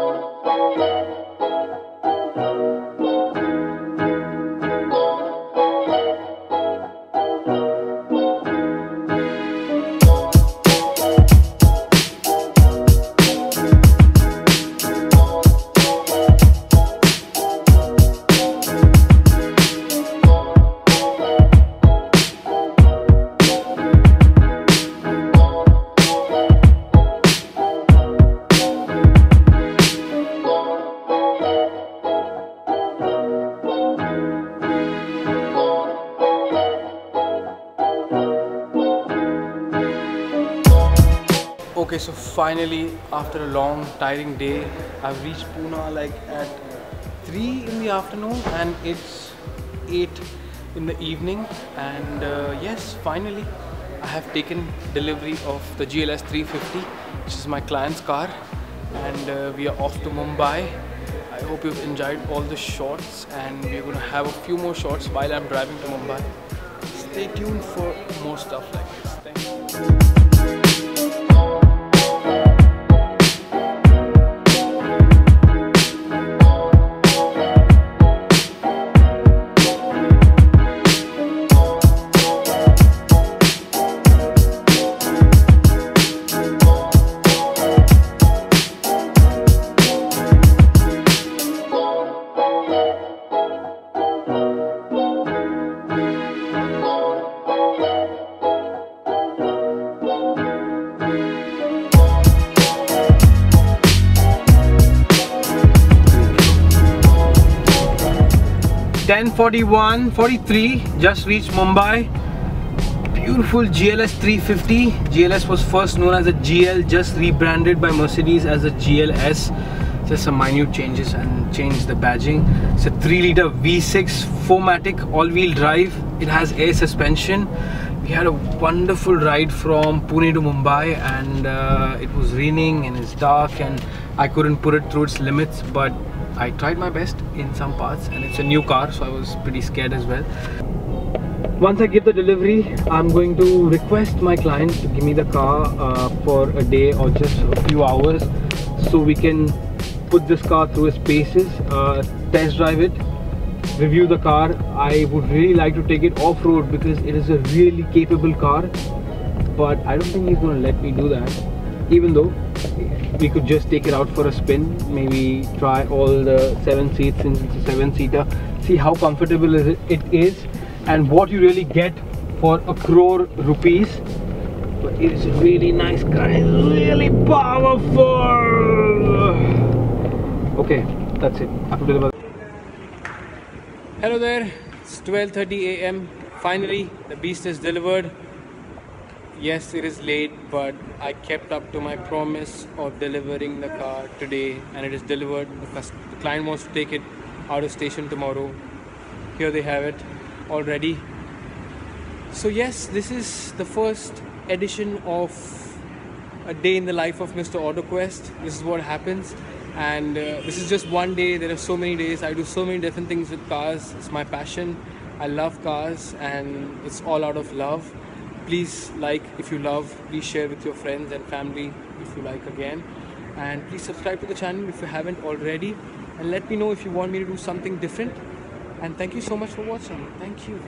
Música Okay, so finally, after a long, tiring day, I've reached Pune like at 3 in the afternoon and it's 8 in the evening. And uh, yes, finally, I have taken delivery of the GLS 350, which is my client's car, and uh, we are off to Mumbai. I hope you've enjoyed all the shots, and we're gonna have a few more shots while I'm driving to Mumbai. Stay tuned for more stuff like this. 1041 43 just reached Mumbai. Beautiful GLS 350 GLS was first known as a GL just rebranded by Mercedes as a GLS just some minute changes and change the badging. It's a 3 liter V6 4matic all-wheel drive. It has air suspension. We had a wonderful ride from Pune to Mumbai and uh, it was raining and it's dark and I couldn't put it through its limits but I tried my best in some parts and it's a new car so I was pretty scared as well. Once I give the delivery, I'm going to request my client to give me the car uh, for a day or just a few hours so we can put this car through its paces, uh, test drive it, review the car. I would really like to take it off-road because it is a really capable car but I don't think he's going to let me do that even though we could just take it out for a spin maybe try all the seven seats since it's a seven seater see how comfortable is it, it is and what you really get for a crore rupees. But it is a really nice car really powerful. Okay that's it. Hello there it's 12:30 a.m finally the beast is delivered yes it is late but i kept up to my promise of delivering the car today and it is delivered. The, client wants to take it out of station tomorrow. Here they have it already. So yes this is the first edition of a day in the life of mr autoquest. This is what happens and uh, this is just one day. There are so many days. I do so many different things with cars. It's my passion. I love cars and it's all out of love please like if you love. Please share with your friends and family if you like again. And please subscribe to the channel if you haven't already. And let me know if you want me to do something different. And thank you so much for watching. Thank you